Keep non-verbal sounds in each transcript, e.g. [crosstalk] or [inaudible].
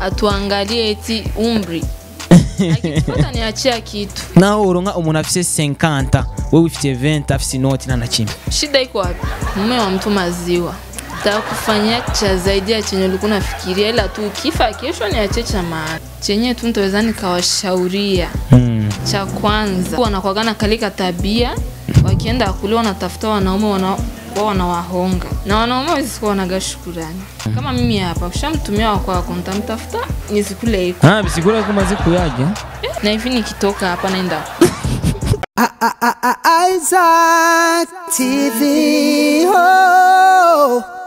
atuangalie eti umri. [laughs] Akitupata niachia kitu. Naho uronka umuntu afise 50 wewe ufite 20 afise inoti na nachimi shida iko wapi? Mume wa mtu maziwa. Takufanyia cha zaidi ya chenye ulikuwa unafikiria ila tu ukifa kesho niache cha maana. Chenye tu nitaweza nikawashauria. Mm. cha kwanza wanakwagana kalika tabia. Wakienda kule wanatafuta wanaume wana wao wanawahonga na wanaume wezikuwa wanaga shukurani kama mimi hapa ushamtumia wakwako ntamtafuta nisikule iko ah bisikule kuma ziku yaje? Na hivi nikitoka hapa naenda. [laughs] Isaac TV. Oh.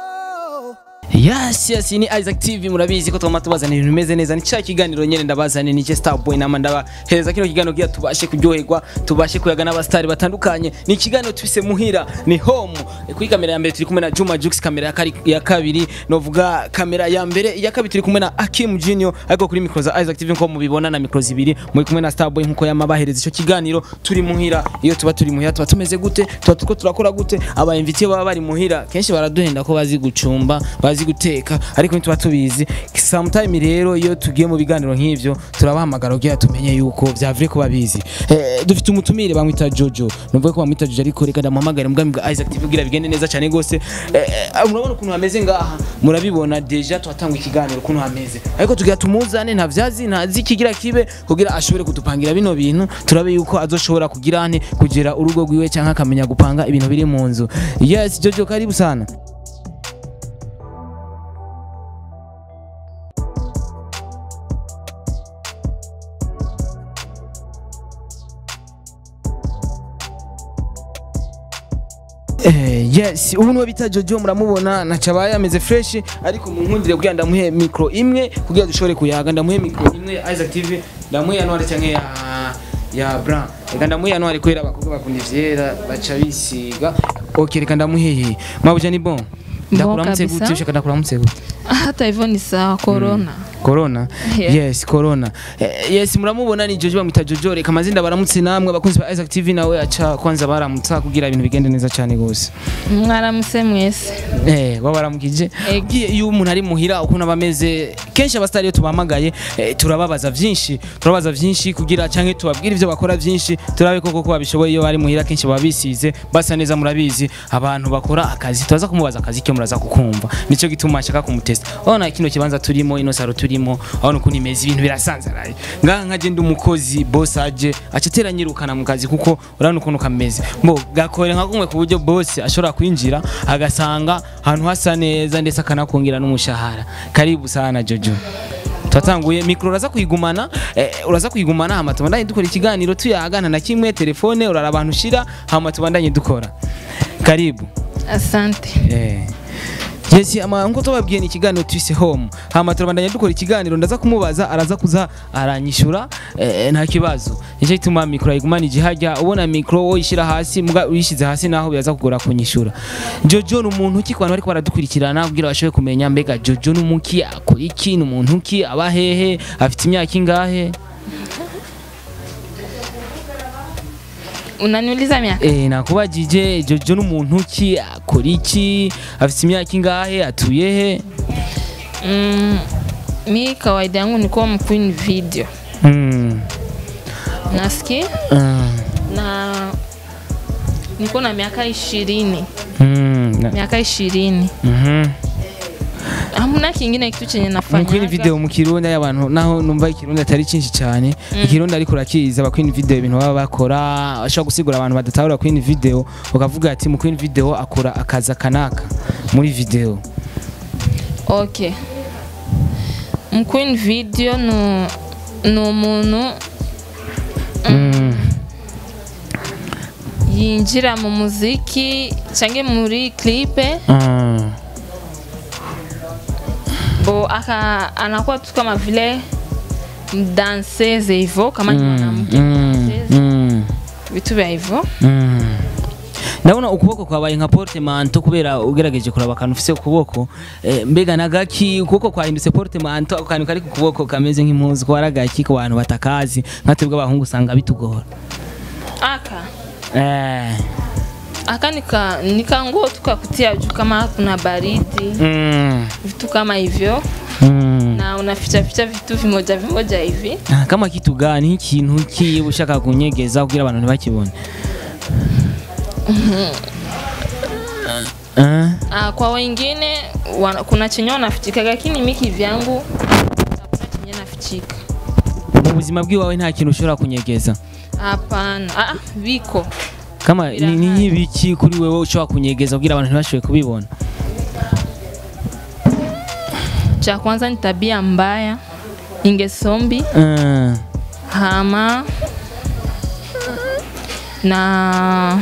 Yes, yes, ni Isaac TV murabizi ko twama tubazana ibintu bimeze neza. Ni cya kiganiro nyene ndabazane ni cyo na nama ndabahereza kino kiganiro kugira tubashe kuryoherwa tubashe kuyaga n'abastari batandukanye. Ni ikiganiro tubise muhira ni home. Kuri kamera ya mbere turi kumwe na Juma Jux kamera ya, ya kabiri. Novuga kamera ya mbere ya kabiri turi kumwe na Akim Junior ariko kuri micro za Isaac TV nko mubibona na micro zibiri muri kumwe na Star Boy nkuko yamabahereza ico kiganiro turi muhira. Iyo tuba turi muhira tuba tumeze gute? Tuba tuko turakora gute? Aba invité baba bari muhira. Kenshi baraduhenda ko bazi gucumba bazi guteka. Ariko ntituba tubizi. Sometime rero iyo tugiye mu biganiro nk'ivyo turabahamagara kugira tumenye yuko vyavure ko babizi eh, dufite umutumire bamwita Jojo. Numva ko bamwita Jojo ariko reka ndamuhamagare mu bwami bwa Isaac TV kugira bigende neza cyane gose eh, eh, murabona ukuntu hameze ngaha? Murabibona deja twatanga ikiganiro ukuntu hameze. Ariko tugira tumuzane nta vyazi nta zikigira kibe kugira ashobore kudupangira bino bintu turabe yuko azoshobora kugira ane kugera urugo rwiwe cyangwa akamenya gupanga ibintu biri mu nzu. Yes Jojo karibu sana. Yes ubu ni we bita Jojo muramubona nacabaye ameze fresh ariko mu nkundire kugira ndamuhe micro imwe kugira dushobore kuyaga. Ndamuhe micro imwe Isaac TV ndamuhe Noire cyangwa ya ya Bra reka ndamuhe ya Noire kwera abakobwa bakunda ivyera baca bisiga. Okay reka ndamuhe mabuja ni bon. Ndakuramutse gute? Ushaka ndakuramutse gute? Hata hivyo ni sawa corona. Corona. Yeah. yes corona. Eh, yes muramubona ni Jojo bamwita Jojo. Reka amazina baramutse namwe. Abakunzi ba Isaac TV nawe aca kwanza baramutsa kugira ibintu bigende neza cyane gose mwaramutse mwese. Eh, wabaramukije iyo umuntu ari muhira ukuntu aba ameze kenshi abastari iyo tubahamagaye eh, turababaza byinshi turabaza byinshi kugira canke tubabwira ivyo bakora byinshi turabe koko ko babishoboye iyo bari muhira kenshi baba bisize. Basa neza murabizi. Abantu bakora akazi turaza kumubaza akazi ke muraza kukumva. Nico gituma nshaka kumutesta. Urabona kino kibanza turimo ino saro turimo urabona ukuntu imeze ibintu birasanzaraye ngaha nkaje ndi umukozi boss aje aca teranyirukana mu kazi kuko urabona ukuntu kameze. Mbo gakore nka kumwe ku buryo boss ashobora kwinjira agasanga ahantu hasa neza ndetse akanakongera n'umushahara. Karibu sana Jojo. Twatanguye mikro uraza kuyigumana? Eh, uraza kuyigumana hama tubandanye dukora ikiganiro tuyagana na kimwe telefone urara abantu ushira hama tubandanye dukora. Karibu. Asante. Eh. Yes, ama nko tubabwiye ni ikiganiro twise home. Hama turabandanya dukora ikiganiro ndaza kumubaza araza kuza aranyishura eh, nta kibazo. Nicyo gituma mikro ayigumana igihajya ubona mikro woyishira hasi muga uyishize hasi naho biraza kugora kunyishura. Jojo ni umuntu ki? Ku bantu bariko baradukurikirana kugira bashobore kumenya. Mbega Jojo ni umuki akora iki? Ni umuntu ki? Aba hehe? Afite imyaka ingahe? Unaniuliza miaka Eh, nakubajije Jojo n'umuntu ki akora iki afite imyaka ingahe atuye he mm, mi kawaida yangu ni kuwa mqueen video mm. nasikia mm. na niko na miaka ishirini mm. miaka ishirini Mhm. Hamna kingine kitu chenye nafanya. Queen video mu kirundi y'abantu naho numva ikirundi atari cyinshi cyane. Ikirundi ariko urakiza aba Queen video ibintu baba bakora ashobora gusigura abantu badatahura Queen video ukavuga ati mu Queen video akora akaza kanaka muri video. Okay mqueen video ni ni umuntu mm. yinjira mu muziki cyangwa muri klipe Mm. Bo aka anakuwa tu kama vile mdanseze hivyo kama ni mwanamke Mm. Mm. vitu vya hivyo Mm. ndabona ukuboko kwabaye nka portemanto kubera ugerageje kuraba akantu ufise ukuboko e, mbega nagaki ukuboko kwahindutse portemanto ako kantu kari ku kuboko kameze nk'impuzu ko aragaki ku bantu batakazi nka twebwe abahungu usanga bitugora aka eh. Aka nika nika nguo tu kakutia juu kama kuna baridi. Mm. vitu kama hivyo. Mm. na unaficha ficha vitu vimoja vimoja hivi. Kama kitu gani ikintu ki ushaka kunyegeza kugira abantu ntibakibone Ah, Ah, kwa wengine wana, kuna chenye wanafichika lakini mi kivyangu hakuna chenye nafichika. Mu buzima bw'iwawe nta kintu ushobora kunyegeza? Hapana. Ah, viko kama ni nk'ibiki kuri wewe ushobora kunyegeza kugira abantu ntibashobore kubibona cha kwanza ni tabia mbaya ingesombi Ah, hama na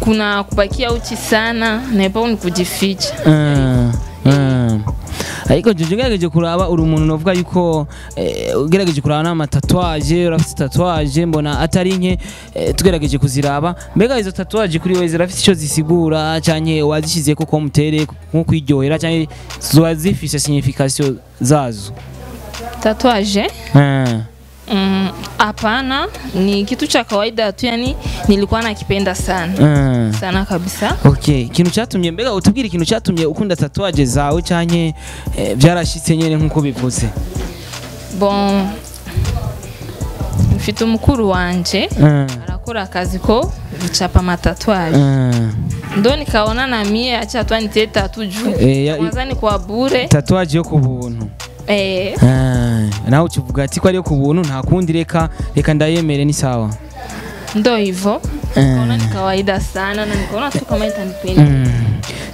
kuna kupakia uchi sana na ipo ni kujificha mm. ah. Ariko jojo ugerageje kuraba uri umuntu novuga yuko eh, ugerageje kuraba n'amatatuwaje urafite tatuwaje mbona atari nke eh, tugerageje kuziraba. Mbega izo tatuwaje kuri wewe zirafite icyo zisigura canke wazishyize ko mutere nko kwiryohera canke ziba zifise signification zazo? Tatuaje Ah, Mm, ni kitu cha kawaida tu yani nilikuwa nakipenda sana. Mm. sana kabisa. Okay, kintu cyatumye mbega utubwire ikintu cyatumye ukunda tatuaje zawe eh, byarashitse nyene nkuko bivuze bon mfite umukuru wanje mm. arakora akazi ko gucapa amatatuaje mm. ndo nikaona na mie acha tu anitie tatu juu. Eh, kwanza ni kwa bure. Tatuaje yo ku buntu eh, nawe ukivuga ati ko ari ku buntu nta kundi reka reka ndayemere ni sawa. Ndo hivyo nikaona ni kawaida sana na nikaona tu kama itanipenda Mm.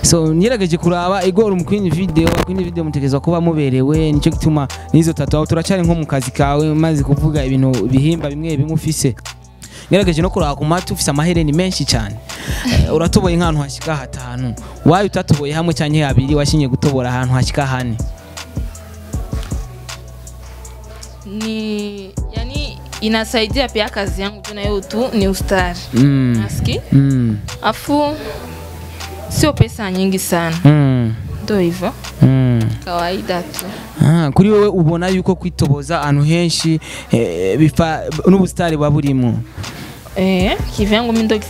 so ngerageje kuraba igora mu kwindi video kwindi video mutegerezwa kuba muberewe ni cyo gituma n'izo tatu aho turacyari nko mu kazi kawe maze kuvuga ibintu bihimba bimwe bimwe ufise. Ngerageje no kuraba ku mati ufise amahereni menshi cyane. Eh, uratoboye nk'ahantu hashika hatanu. Wayo utatoboye hamwe cyangwa habiri washinye gutobora ahantu hashika hane. Ni yani inasaidia pia kazi yangu tu na hiyo tu ni ustari mm. naski Mm. afu sio pesa nyingi sana Mm. ndo hivyo Mm. kawaida tu Ah, kuri wowe ubona yuko kwitoboza ahantu henshi eh, bifa n'ubusitari buba burimo eh, kivyangu mi ndo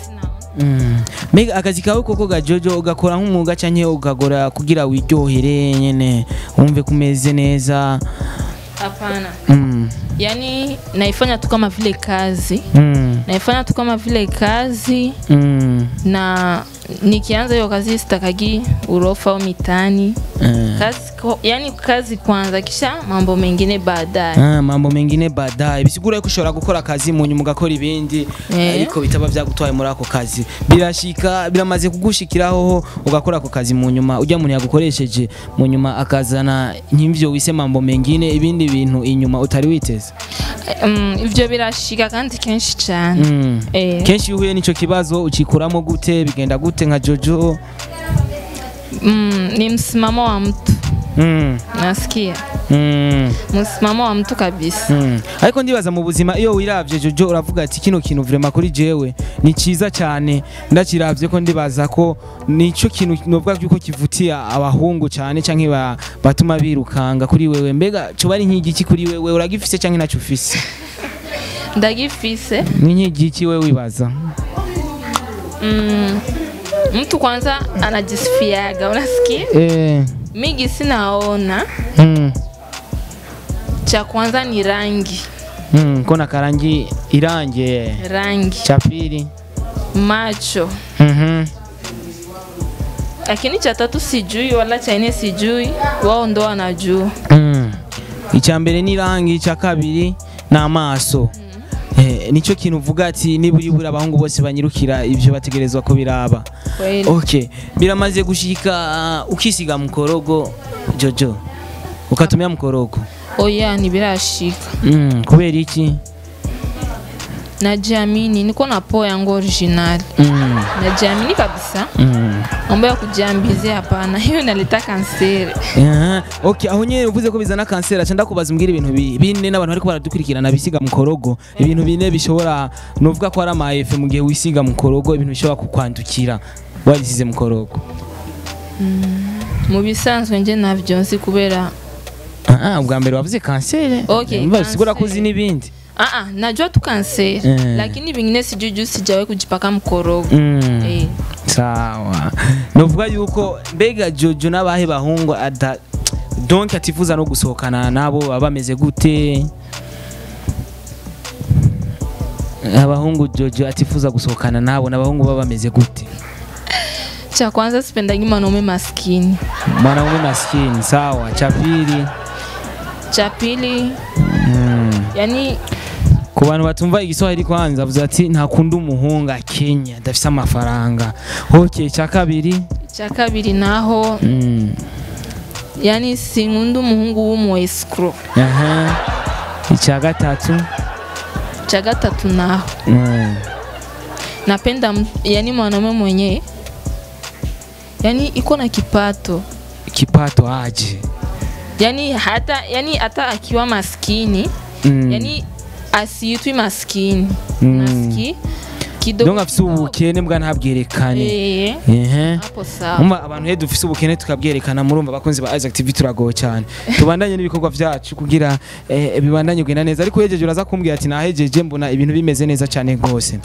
Mm. mbega akazi kawe koko gajojo ugakora nk'umwuga canke ugakora kugira wiryohere nyene wumve kumeze neza hapana mm. yani naifanya tu kama vile kazi Mm. naifanya tu kama vile kazi Mm. na nikianza hiyo kazi sitakagi urofa au mitani Eh. kazi, yani kazi kwanza kisha mambo mengine baadaye Ah, mambo mengine baadaye bisigura yuko ushobora gukora akazi mu nyuma ugakora ibindi Eh. ariko bitaba byagutwaye muri ako kazi birashika biramaze kugushikiraho ugakora ako kazi mu nyuma ujya muntu yagukoresheje mu nyuma akazana nk'ivyo wise mambo mengine ibindi bintu inyuma utari witeze Mm, ivyo birashika kandi kenshi cyane mm. Eh. kenshi uhuye n'ico kibazo ucikuramo gute bigenda gute nka jojo mm, ni msimamo wa mtu. Mm. nasikia. Mm. msimamo wa mtu kabisa. Mm. ariko ndibaza mu buzima iyo wiravye jojo uravuga ati kino kintu vrema kuri jewe ni ciza cyane. Ndakiravye ko ndibaza ko nico kintu novuga yuko kivutiye abahungu cyane canke ba, batuma birukanga kuri wewe. Mbega coba ari nk'igiki kuri wewe? Uragifise canke naco ufise? Ndagifise. Ni nk'igiki wewe wibaza? Mm, mtu kwanza anajisifiaga unasikia eh. migi sinaona mm. cha kwanza ni rangi mm. kona karangi irange rangi cha pili macho mhm lakini cha tatu sijui wala cha nne sijui wao ndo wanajua Mm. Icha mbere ni rangi, cha kabiri na maso. Eh, ni cyo kintu uvuga ati niburi buri abahungu bose banyirukira ibyo bategerezwa ko biraba. Okay biramaze gushika uh, ukisiga mukorogo jojo. Ukatumia mukorogo. Oya ntibirashika mm, kubera iki? Najiamini niko na po yangu original. Mm, najiamini kabisa. Mm. mambo ya kujiambizia hapana. [laughs] Hiyo inaleta kanseri. Yeah. okay aho nyene uvuze ko bizana kanseri. Aca ndakubaza mbwira ibintu bi- bine n'abantu bariko baradukurikirana bisiga mukorogo. Ibintu bine bishobora novuga ko ari ama efe mu gihe wisiga mukorogo ibintu bishobora kukwandukira. Warisize mukorogo. Mu bisanzwe nje navyo nzi kubera Ah, ubwa mbere wavuze kanseri. Okay, Umva, bisigura ko uzi n'ibindi Ah, ah, najua tu kanseri Eh. lakini vingine sijui juu sijawahi kujipaka mkorogo Mm. eh. sawa novuga yuko mbega jojo n'abahe bahungu ada donc atifuza no gusohokana nabo baba bameze gute abahungu jojo atifuza gusohokana nabo n'abahungu baba bameze gute cha kwanza sipendagi mwanaume maskini mwanaume maskini sawa cha pili cha pili mm. yani ku bantu batumva igiswahili kwanza avuze ati ntakunda umuhungu akenya adafite amafaranga. Hoke cha kabiri. Cha kabiri naho mm. yani sinkunda umuhungu w'umu escro aha. Icya gatatu. Cha gatatu naho. Mm. napenda yani mwanaume mwenye yani iko na kipato. Kipato aje? Yani hata yani hata akiwa maskini Mm. yani asiitwi maskini. Mm. naski kidogo donc afise ubukene bwa ntabwerekane. Umva abantu he dufise ubukene tukabwerekana murumva abakunzi ba Isaac TV turagoye cyane. Tubandanye n'ibikorwa byacu kugira eh, bibandanye kugenda neza. Ariko hejeje uraza kumbwira ati nahejeje mbona ibintu bimeze neza cyane rwose.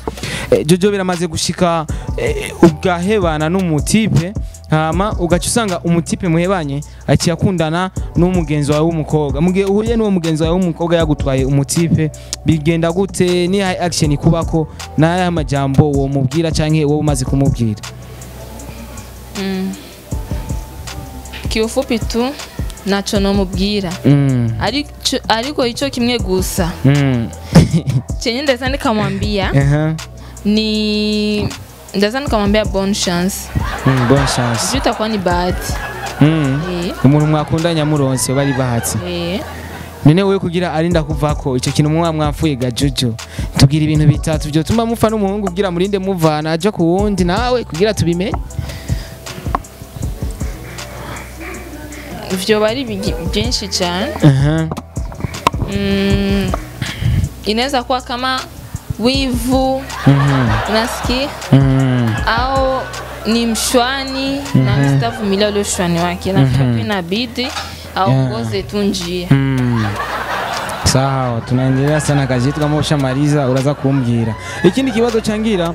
Eh, jojo biramaze gushika eh, ugahebana n'umutipe. Hama ugaca usanga umutipe muhebanye aciye akundana n'umugenzi wawe w'umukobwa. Mu gihe uhuye n'uwo mugenzi wawe w'umukobwa yagutwaye umutipe bigenda gute? Ni action ikubako? N'aya majambo wo mubwira canke wowe umaze kumubwira? Mm. kiufupi tu nacho nomubwira. Mm. Ariko icho kimwe gusa. Mm. chenye ndaweza nikamwambia [laughs] ni ndaweza nikamwambia bon chance. Mm, chance. juu itakuwa ni bahati. Mm. Eh, umuntu mwakundanye amuronse bari bahatse eh. none wewe kugira arinda kuvako icyo kintu mwa mwapfuye ga jojo tubwira ibintu bitatu byo tuma mupfa n'umuhungu kugira murinde muvana aja ku wundi nawe kugira tubimenye vyoba ari bigi- byinshi cyane Aha. mm, inaweza kuwa kama wivu Mhm. unasikia Mm. au ni mshwani na msitavumilia ule ushwani wake nafikiri inabidi aongoze tu njia. Mm. sawa tunaendelea sana kazi yetu. Kama ushamaliza uraza kumbwira ikindi kibazo changira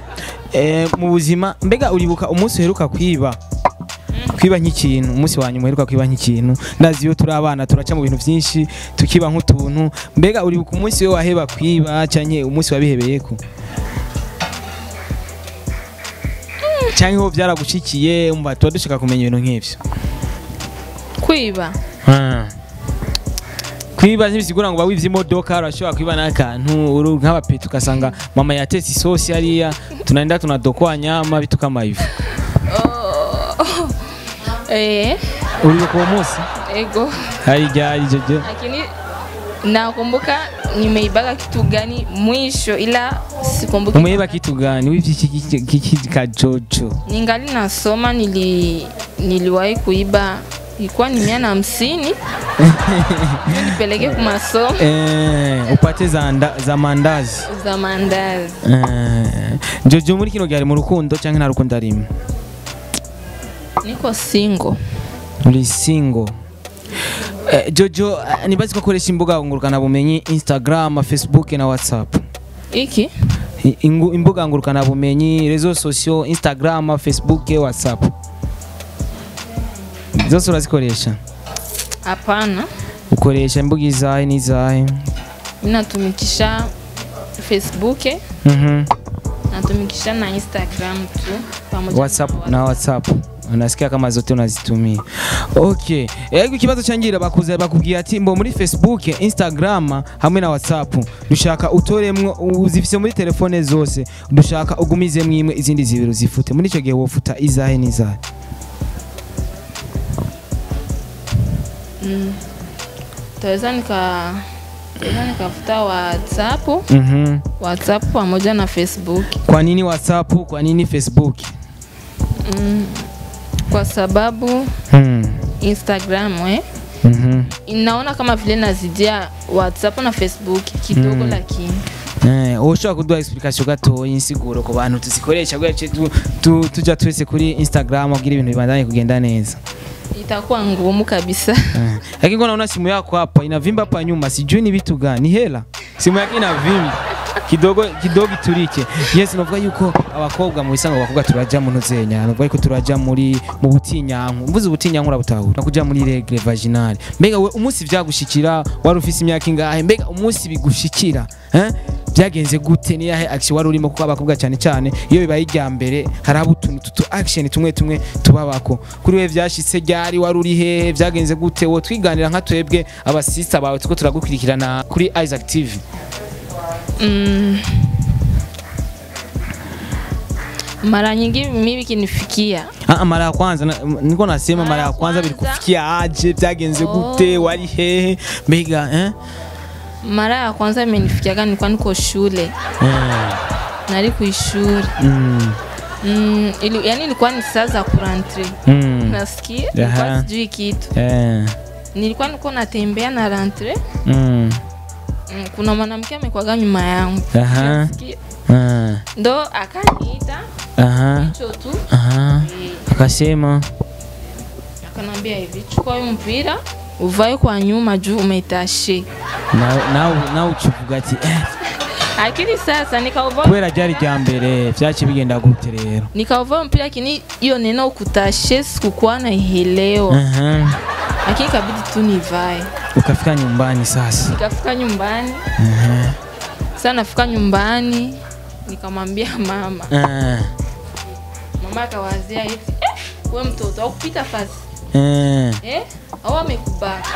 eh, mu buzima mbega uribuka umunsi uheruka kwiba? Kwiba nk'ikintu umunsi wa nyuma uheruka kwiba nk'ikintu. Ndazi iyo turi abana turaca mu bintu byinshi tukiba nk'utuntu. Mbega uribuka umunsi we waheba kwiba canke umunsi wabihebeyeko canke ho byaragushikiye umva tuba dushaka kumenya ibintu nk'ivyo kwiba? Kwiba ntibisigura ngo wivye imodoka urashobora kwiba n'akantu uru nk'abapeti ugasanga mama yatetse isosi hariya tunaenda tunadokwa nyama vitu kama hivyo eh, uribuka mosi? ego. Haijaji jeje. lakini nakumbuka nimeibaga kitu gani mwisho ila sikumbuki umeiba kitu gani? Wivye kichi iki- iki ka jojo ningali nasoma nili niliwahi kuiba. Ilikuwa ni mia na hamsini. Nipeleke ku masomo. Eh, upate za, nda, za mandazi. Za mandazi. Eh, jojo muri kino gari mu rukundo canke nta rukundo arimo niko single. Uri single. Eh, jojo eh, nibazi ko akoresha imbuga ngurukana bumenyi instagram facebook na whatsapp. Iki? Ingu- imbuga ngurukana bumenyi rezo sosio instagram facebook whatsapp. Zose urazikoresha hapana. Ukoresha imbuga izahe n'izahe natumikisha facebook. Mhm. natumikisha na instagram tu pamoja whatsapp na WhatsApp. na whatsapp unasikia kama zote unazitumia. Okay hebu ikibazo changira bakuze bakubwiye ati mbo muri facebook instagram hamwe na whatsapp. Dushaka utoremwo uzifise muri telefone zose. Dushaka ugumizemwo imwe izindi zibiri zifute muri ico gihe wofuta izahe n'izahe? Taweza nika Tena nikafuta whatsapp. Mhm. whatsapp pamoja na facebook. Kwa nini whatsapp? Kwa nini facebook? Mm. Kwa sababu hmm. instagram eh? -hmm. inaona kama vile nazidia whatsapp na facebook kidogo lakini. Eh, ushobora kuduha explication gatoya insiguro ku bantu. Tuzikoresha ce tu- tu- tuja twese kuri instagram kugira ibintu bibandanye kugenda neza. Itakuwa ngumu kabisa. Eh, lakini kwa naona simu yako hapa inavimba hapa nyuma sijui ni vitu gani. Hela. Simu yake ina vimbi kidogo kidogo iturike yes navuga yuko abakobwa mu bisanzwe abakobwa turaja mu ntuzenya navuga yuko turaja muri mu butinyanku. Mvuze ubutinyanku urabutahura kuja muri regle vaginale. Mbega we umunsi vyagushikira wari ufise imyaka ingahe? Mbega umunsi bigushikira eh? Byagenze gute? Ni yahe action wari urimo? Kuko abakobwa cyane cyane iyo bibaye irya mbere hari abo utuntu tutu action tumwe tumwe tubabako. Kuri we vyashitse ryari? Wari uri hehe byagenze gute? Wo twiganira nka twebwe abasista bawe tuko turagukurikirana kuri Isaac TV Mm. mara nyingi mimi kinifikia Ah, mara ya kwanza na- niko nasema mara ya kwanza bilikufikia aje byagenze gute Oh. wari hehe mbega eh? Mara ya kwanza imenifikiaga nilikuwa niko shule. Yeah. nari kuishuri mm, mm, ili, yani ilikuwa ni saa za kurantre mm, nasikia nilikuwa sijui kitu. Eh, nilikuwa niko natembea na rentre mm, mm, kuna mwanamke amekwaga nyuma yangu. Aha. Ah, ndo akaniita. Aha, hicho tu. Aha. Eh, akasema. Akanambia hivi chukua huyu mpira uvae kwa nyuma juu umeitashe na- ukivuga ati eh, sasa nikauvaa kubera ryari rya mbere vyaci bigenda gute rero nikauva mpira lakini hiyo neno kutashe sikukuwa uh -huh. lakini kabidi tu nivae ukafika nyumbani sasa nikafika nyumbani uh -huh. sasa nafika nyumbani nikamwambia mama uh -huh. mama akawazia eti eh, we mtoto aukupita fasi eh, eh? au amekubaka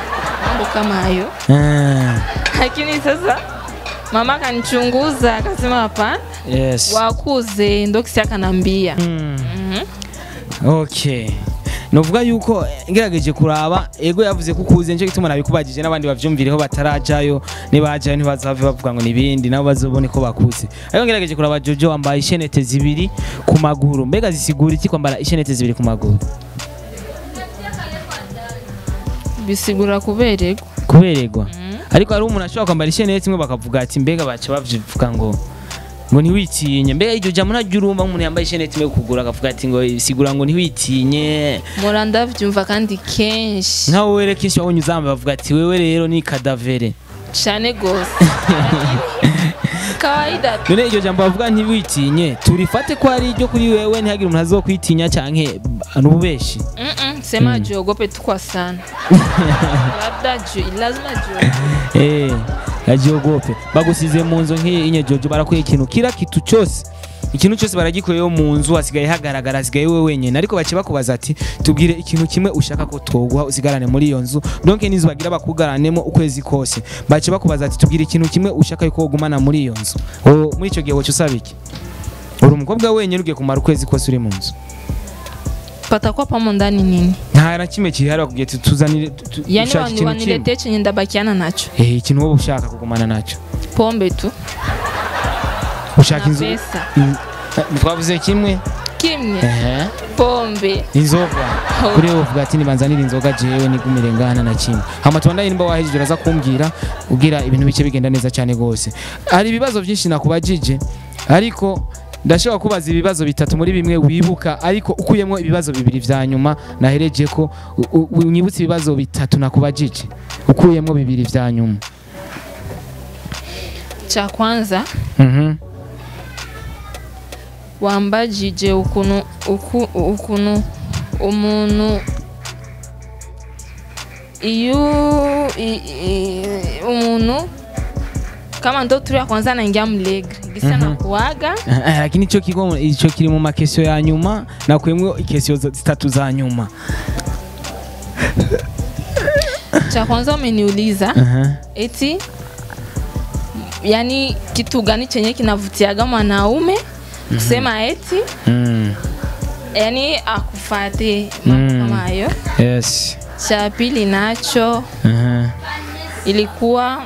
mambo kama hayo uh -huh. lakini sasa mama akanichunguza akasema hapana yes wakuze ndo kisi akanambia Mm. Mhm. okay novuga yuko ngerageje kuraba ego yavuze ko ukuze ni cyo gituma nabikubagije n'abandi bavyumvireho batarajayo nibajayo ntibazave bavuga ngo nibindi nabo bazobone ko bakuze. Ariko ngerageje kuraba jojo wambaye ishenete zibiri ku maguru. Mbega zisigura iki kwambara ishenete zibiri ku maguru? Bisigura kubererwa kubererwa ariko hari umuntu ashobora kwambara ishenete imwe bakavuga ati mbega baca bavuga ngo ngo ntiwitinye mbega iryo jambo ntaryo urumva nk'umuntu yambaye ishenete imwe ku kuguru akavuga ati ngo sigura ngo ntiwitinye. Mura ndavyumva kandi kenshi. Nkawe were kenshi wabonye uzamba bavuga ati wewe rero ni kadavere. Cane gose [laughs] kawaida tu none iryo jambo bavuga ntiwitinye turifate ko ari iryo kuri wewe ntihagire umuntu azokwitinya canke nububeshi Mm-mm, sema jiogope tu kwa sana [laughs] labda ju lazima jiogope eh bagusize mu nzu nk'iyi inye jojo barakwiye ikintu kira kitu cyose. Ikintu cyose baragikuyeyo mu nzu hasigaye hagaragara hasigaye we wenyine. Ariko bace bakubaza ati tubwire ikintu kimwe ushaka ko twoguha usigarane muri iyo nzu. Donc nizo bagira bakugaranemo ukwezi kose. Bace bakubaza ati tubwire ikintu kimwe ushaka yuko wogumana muri iyo nzu. Muri icyo gihe woca usaba iki? Uri umukobwa wenyine ugiye kumara ukwezi kose uri mu nzu. Patakuwa pamo ndani nini. Nta na kimwe kihari bakubwiye tuzanire tu- tu- yani ushaka wani- ikintu kimwe. waniletee chenye ndabakiana nacho. Eh ikintu wowe ushaka kugumana na cyo pombe tu. Ushaka inzu? Eh, twavuze kimwe? Kimwe. Pombe inzoga. Kuri wowe uvuga ati nibanzanira inzoga jewe nigumire ngana na kimwe. Hama tubandanye nimba wahejeje uraza kumbwira ubwira ibintu bike bigenda neza cyane gose hari ibibazo byinshi nakubajije ariko ndashobora kubaza ibibazo bitatu muri bimwe wibuka ariko ukuyemo ibibazo bibiri vya nyuma nahereje ko unyibutse ibibazo bitatu nakubajije ukuyemo bibiri vya nyuma. Cha kwanza Mhm. Wambajije ukuntu uku- ukuntu umuntu iyo umuntu kama ndo turi ya kwanza naingia mlegre gisa Mhm. nakuaga Eh, eh, lakini icho kigo icho kiri mu makesio ya nyuma na kwemwe ikesio zitatu za nyuma cha kwanza umeniuliza Aha. eti yani kitu gani chenye kinavutiaga mwanaume kusema eti Mm. yani akufate mambo Mm. kama hayo Yes. cha pili nacho Aha. ilikuwa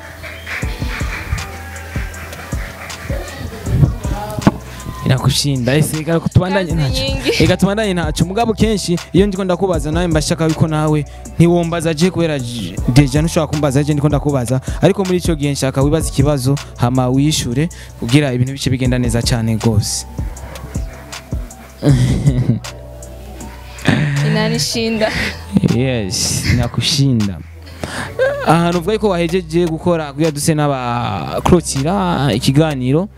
irakushinda ese reka tubandanye ntacyo. reka tubandanye ntacyo. Mugabo kenshi iyo ndiko ndakubaza nawe mbashaka yuko nawe ntiwombaza je kubera deja ntushobora kumbaza je ndiko ndakubaza. Ariko muri ico gihe nshaka wibaza ikibazo hama wishure kugira ibintu bice bigenda neza cyane gose [laughs] inanishinda. Yes nakushinda. Ahantu uvuga ko wahejeje gukora kugira duse n'abakrotira ikiganiro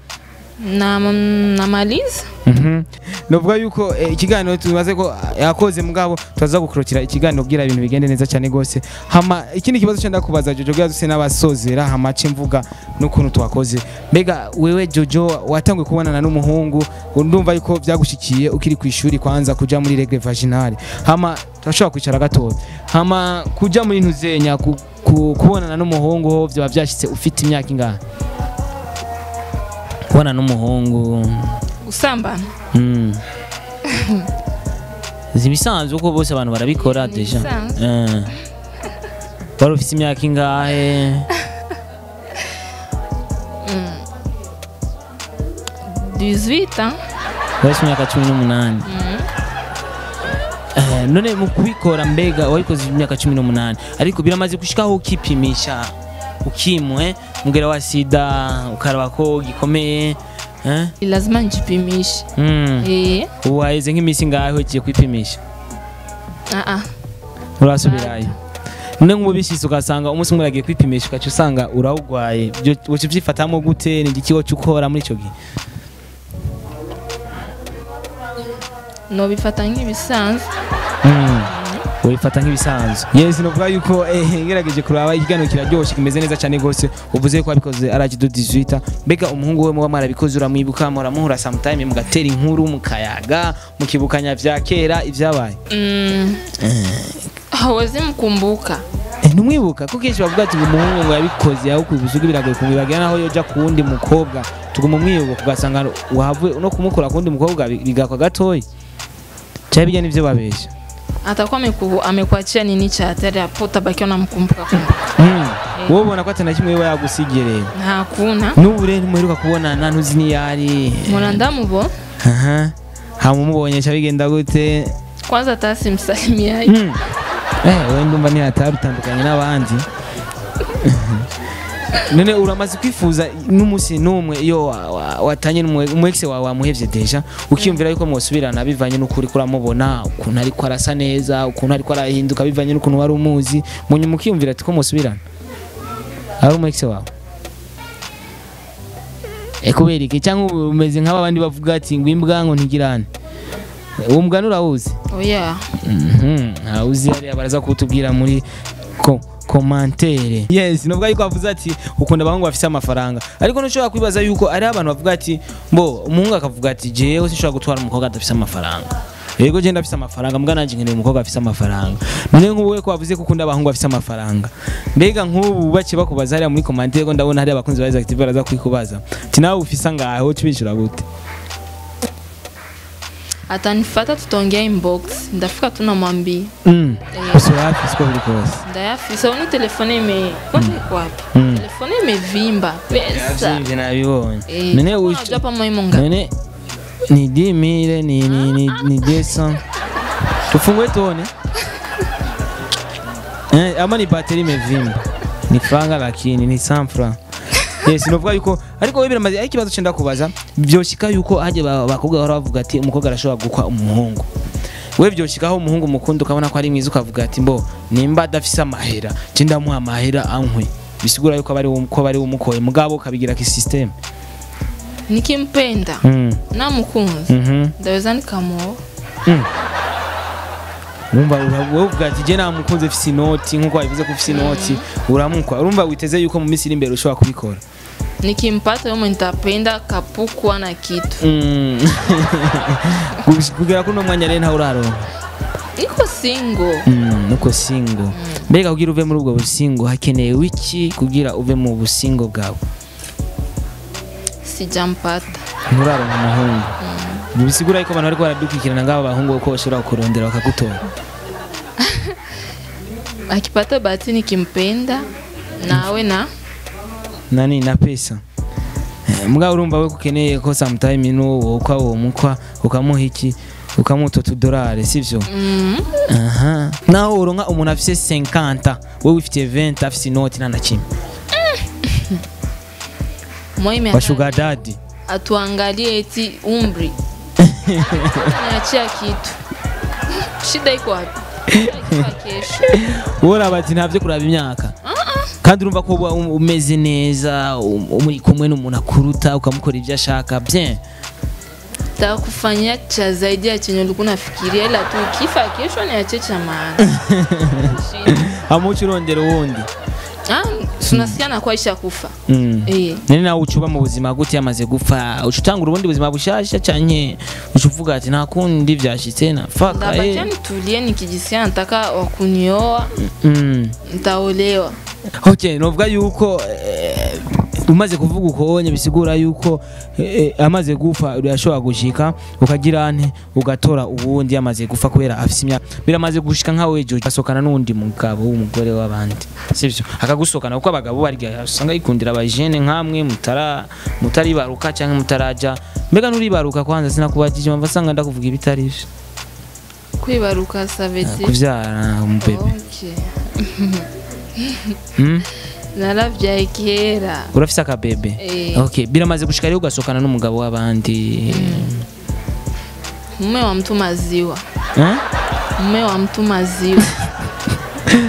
namaliza Mhm. Novuga yuko eh, ikiganiro tumaze ko yakoze mugabo turaza gukurikira ikiganiro kugira ibintu bigende neza cyane gose hama ikindi kibazo cyenda kubaza Jojo kugira duse n'abasozera hama ce mvuga n'ukuntu twakoze. Mbega wewe Jojo watanguye kubonana n'umuhungu ndumva yuko byagushikiye ukiri ku ishuri kwanza kuja muri regle vaginale. Hama turashobora kwicara gatoya. Hama kuja muri ntuzenya ku, ku, kubonana n'umuhungu ho byaba byashitse ufite imyaka ingahe kubona n'umuhungu gusambana Mm. [laughs] zibisanzwe uko bose abantu barabikora deja. Eh. wari ufite imyaka ingahe? 18 ans wari imyaka cumi n'umunani. Eh, none mu kubikora mbega wabikoze imyaka cumi n'umunani. Ariko biramaze gushikaho ukipimisha ukimwe mugera wa sida ukaraba ko gikomeye eh? lazima njipimishe. Mm. eh? Ubu haheze nk'iminsi ngahe ugiye kwipimisha. Ah ah. Urasubirayo. None nk'umubishyize ugasanga umunsi umwe uragiye kwipimisha ugaca usanga urawugwaye. Uca ubyifatamo gute ni igiki woca ukora muri icyo gihe? Nobifata nk'ibisanzwe. Wifata nk'ibisanzwe yes novuga yuko eh, ngerageje kuraba ikiganiro kiraryoshye kimeze neza cyane rwose uvuze ko wabikoze arakido 18 mbega umuhungu we muba mwarabikoze uramwibuka muramuhura sometime mugatera inkuru mukayaga mukibukanya vya kera ivyabaye. Mm. hawezi mkumbuka Eh, ntumwibuka ko kenshi bavuga ati umuhungu ngo yabikoze yawukwibuza biragoye kumwibagira naho yoja ku wundi mukobwa. Tuguma umwibuka ugasanga wahavuye no kumukora ku wundi mukobwa bi- bigakwa gatoyi. Cyari bijya n'ivyo babesha atakuwa amekuachia nini cha hatari hapo, utabakiwa namkumbuka hmm. eh. wewe wowe onakwata na kimwe wewe yagusigire hakuna. Nubure ntimuheruka kubona nta ntuzi niyari mpora ndamubo aha. Hamumubonyesha bigenda gute. Kwanza atasimsalimiaye mm. eh, wewe ndumba ni hatari utandukanye n'abandi none uramaze kwifuza n'umunsi n'umwe iyo wa- wa- watanye n'umwekisi wawe wamuhevye deja ukiyumvira yuko mwosubirana bivanye n'ukuri kuramubona ukuntu ariko arasa neza ukuntu ariko arahinduka bivanye n'ukuntu wari umuzi munyuma ukiyumvira ati ko mwosubirana? Ari umwekisi wawe? E kubera iki? Cyangwa umeze nk'aba bandi bavuga ati ngo imbwa ngo ntigirane. Uwo mugani urawuzi oya Mhm, ntawuzi hariya baraza kutubwira muri ko komantere. Yes nubwo ariko avuze ati ukunda abahungu bafite amafaranga. Ariko ntushobora kwibaza yuko ari abantu bavuga ati mbo umuhungu akavuga ati jewe sinshobora gutwara umukobwa adafite amafaranga. Yego genda afite amafaranga mbwa nanjye nkeneye umukobwa afite amafaranga. None nk'ubu ko wavuze ko ukunda abahungu bafite amafaranga. Mbega nk'ubu bake bakubaza hariya muri komantere ko ndabona hariya abakunzi ba Isaac TV baraza kwikubaza ati nawe ufise angahe? Woca ubishyura gute? atanifata tutaongea inbox ndafika tu namwambia mm. Eh. ndayafi sauni telefone ime kwanza iko mm. telefone imevimba pesa. Eh, ni 10000 ni ni ni, ni 200 tufungue tuone. [laughs] Eh, ama ni bateri imevimba. Ni franga lakini ni 100 novuga yuko ariko we biramaze ariko ikibazo cenda kubaza vyoshika yuko haje ba- abakobwa bahora bavuga ati umukobwa arashobora gukwa umuhungu. We vyoshikaho umuhungu umukunda ukabona ko ari mwiza ukavuga ati mbo nimba adafise amahera je ndamuha amahera ankwe bisigura yuko bari ko bari umukoye. Mugabo ukabigira ki system? Nikimpenda. Mm. namukunzi mhm. Ndaweza nikamuoa. Urumva ura- wowe uvuga ati je namukunze mfise inoti? Nkuko wabivuze ko ufise inoti. Uramukwa. Urumva witeze yuko mu minsi iri imbere ushobora kubikora. Nikimpata yomo nitapenda kapukwa na kitu. Mm. [laughs] Kugera kuno mwanya rero ntawe uraronka iko single. Mm, nuko singo mbega kugira uve muri ubwo busingo hakeneye wiki kugira uve mu busingo bwawe? Sijampata. Nturaronka umuhungu bisigura yuko abantu bariko baradukurikirana ngabo bahungu ko bashobora kurondera bakagutora. [laughs] Akipata bahati nikimpenda nawe na nani na pesa. Eh, mugabo urumva we kukeneye ko sometime n'uwo ukwa uwo mukwa ukamuha iki ukamuha utudorari sivyo mm, aha. Naho uronka umuntu afise 50 wowe ufitiye 20 afise inoti nta na kimwe sugar daddy. Atuangalie eti umri. [laughs] Niachia kitu. Shida iko wapi? Ikifa kesho? Uraba ati ntabyo kuraba imyaka kandi urumva ko uba um- umeze neza umuri muri kumwe n'umuntu akuruta ukamukora ibyo ashaka. Bien. Takufanyia cha zaidi ya chenye ulikuwa unafikiria, ila tu ukifa kesho niache cha maana. [laughs] amuchi urondera uwundi. Ah, tunasikia nakuwa isha kufa Mm. eh. nari nawe ucuba mu buzima gute yamaze gupfa uca utangura ubundi buzima bushasha canke uca uvuga ati nta kundi vyashitse nafaka Ndabakia nitulie, nikijisikia nataka wakunioa mm. nitaolewa. okay novuga yuko eh, umaze kuvuga ukonye bisigura yuko eh, amaze gupfa urashobora gushika ukagira nte ugatora uwundi yamaze gupfa kubera afise imyaka. Biramaze gushika nkawe wejo ugasokana n'undi mugabo w'umugore w'abandi. Sivyo akagusokana kuko abagabo barya usanga yikundira abajene nkamwe mutara mutaribaruka cyangwa mutaraja. Mbega nuribaruka kwanza sinakubajije mpamvu asanga ndakuvuga ibitari vyo. Kwibaruka saveti. kuvyara umubebe Okay. Hmm? Naravyaye kera. urafise akabebe Eh. okay biramaze gushika rero ugasokana n'umugabo w'abandi Mume wa mtu maziwa. Eh? Mume wa mtu maziwa.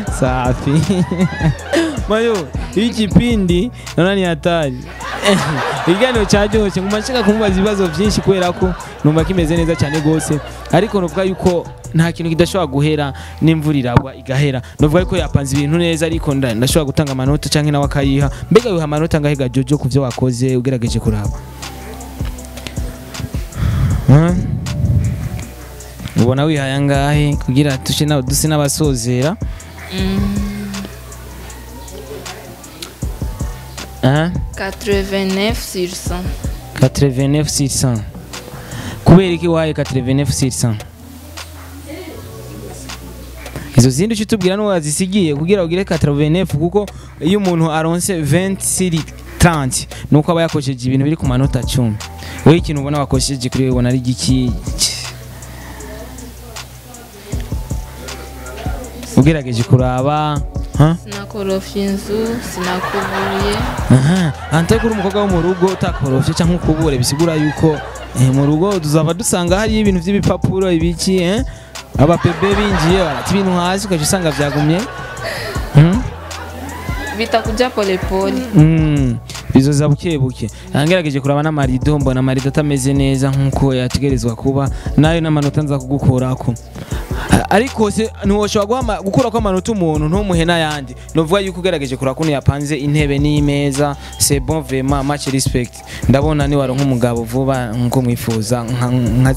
[laughs] safi [laughs] mayo hii kipindi naona ni hatari ikiganiro cyaryoshye nguma nshaka kumubaza ibibazo byinshi kubera ko numva kimeze neza cyane rwose. Ariko nuvuga yuko nta kintu kidashobora guhera n'imvura iragwa igahera. Nuvuga yuko yapanze ibintu neza ariko nda- ndashobora gutanga amanota cyangwa nawe akayiha. Mbega wiha amanota angahe jojo ku byo wakoze ugerageje kuraba? Ubona wihaye angahe? Kugira duse n'abasozera? Hein? 89 sur 100. 89 600 kubera iki waye 89 600 izo zindi uca utubwira n'uwo wazisigiye kugira ugire 89 kuko iyo umuntu aronse 20 siri 30 nuko aba yakoresheje ibintu biri ku manota 10 wowe ikintu ubona wakoresheje kuri wewe ubona ari giki ugerageje kuraba. Huh? sinakorofya inzu sinakubuye aha. Ante kuri umukobwa wo mu rugo utakorofye cyangwa ukubure. Bisigura yuko eh, mu rugo tuzaba dusanga hari ibintu by'ibipapuro ibiki eh? abapebe binjiye barata ibintu hasi ukaca usanga byagumye. Hmm? bitakuja polepole Mm, bizoza buke buke. Angerageje kuraba n'amarido mbona amarido atameze neza nk'uko yategerezwa kuba. Nayo n'amanota nza kugukurako A- ariko se ntiwoshobora guhama- gukurako amanota umuntu ntumuhe n'ayandi. Novuga yuko ugerageje kuraba kuno yapanze intebe n'imeza. C'est bon vraiment much respect. Ndabona ni waro nk'umugabo vuba nko mwifuza. Nka-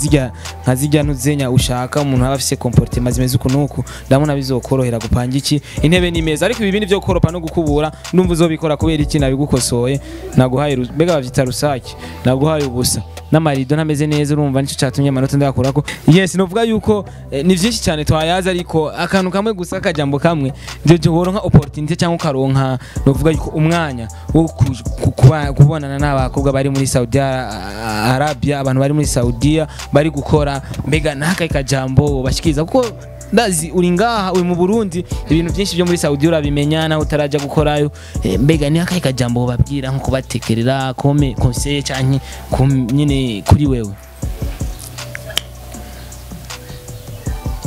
zirya ntuzenya ushaka umuntu aba afise comportement zimeze uku nuku. Ndabona bizokorohera gupanga iki? Intebe n'imeza. Ariko ibi bindi byo gukoropa no gukubura ndumva uzobikora kubera iki? Nabigukosoye. Naguhaye mbega bavyita rusake. Naguhaye ubusa. N'amarido ntameze neza urumva ni cyo cyatumye amanota ndayakurako yes novuga yuko eh, ni vyinshi cyane twayaza ariko akantu kamwe gusa akajambo kamwe jeje woronka opportunité cyangwa ukaronka novuga yuko umwanya wo kubonana n'abakobwa bari muri Saudi Ara- Arabia abantu bari muri Saudiya bari gukora mbega n'akahe kajambo bashikiriza kuko ndazi uri ngaha uri mu Burundi ibintu byinshi byo muri Saudi urabimenya naho utaraja gukorayo. Eh, mbega ni akahe kajambo babwira nko kubatekerera kome conseil canke nyine kuri wewe?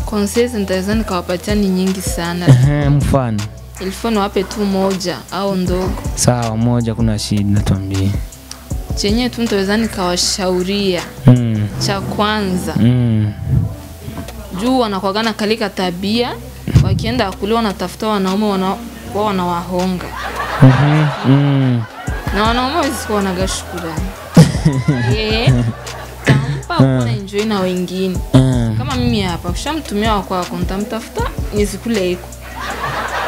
Conseil nitaweza nikawapatia ni nyingi sana. Mfano? Ilifo niwape tu moja au ndogo. Sawa moja kuna shida tuambie chenye tu nitaweza nikawashauria. Mm. cha kwanza. Mm. Juu wanakwagana kalika tabia wakienda kule wanatafuta wanaume wana, wanawahonga. Mhm, mm. na wanaume wezikuwa wanaga shukurani. [laughs] Eh, tampa kuwa na enjoy na wengine. Mm. kama mimi hapa kushamtumia wakwako ntamtafuta nizikule iko.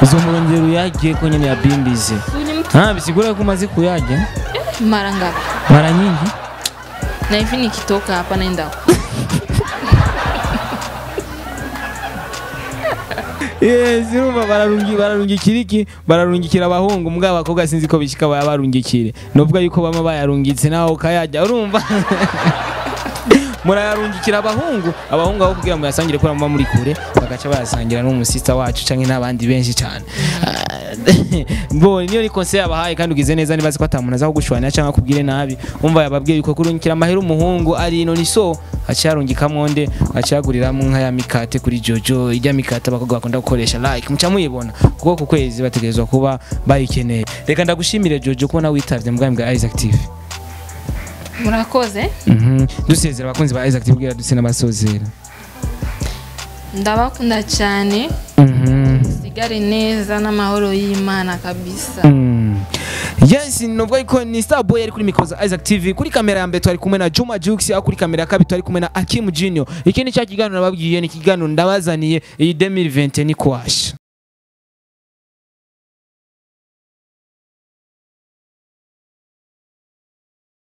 Uzomurondera uyage kwenye ya bimbizi ah bisigura ko umaze kuyaje mara ngapi? Mara nyingi. Na hivi nikitoka hapa naenda [laughs] urumva bararungi bararungikira iki bararungikira abahungu. Mbwa abakobwa sinzi ko bishika baba barungikire. Novuga yuko bama bayarungitse nawe ukayajya urumva? [laughs] murayarungikira abahungu abahungu aho kugira ngo muyasangire kubera muba muri kure bagaca bayasangira n'umusista wacu canke n'abandi benshi cyane [laughs] bo niyo ni conseil yabahaye kandi ugize neza nibazi ko atamuntu aza kugushwanira cyangwa akubwire nabi. Umva yababwiye yuko kurungikira amahera umuhungu ari ino ni so. Aca yarungikamwo nde aca yaguriramwo nka ya mikate kuri jojo ijya mikate abakobwa bakunda gukoresha like muca muyibona. Kuko ku kwezi bategerezwa kuba bayikeneye. Reka ndagushimire jojo kubona witavye mu bwami bwa Isaac TV murakoze? Mhm. dusezera abakunzi ba Isaac kugira duse n'abasozera. Ndabakunda cyane. Mhm. sigare neza n'amahoro y'imana kabisa. Mm. yes novuga yuko ni starboy ari kuri mikoro za isaac tv kuri kamera ya mbere twari kumwe na juma jux aho kuri kamera ya kabiri twari kumwe na akim junior. Iki ni cya kiganiro nababwiye ni ikiganiro ndabazaniye. Iyi 2020 ni kwasha